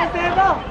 Não tem.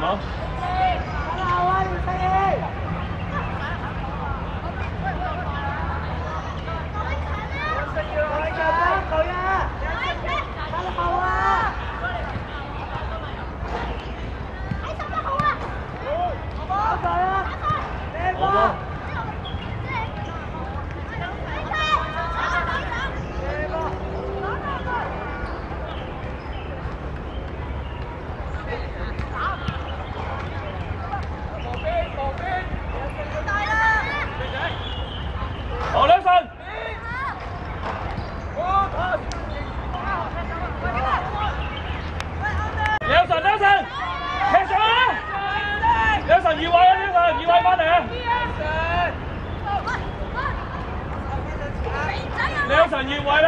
好你好啊二位啊，二位翻嚟啊！三，两神二位啦，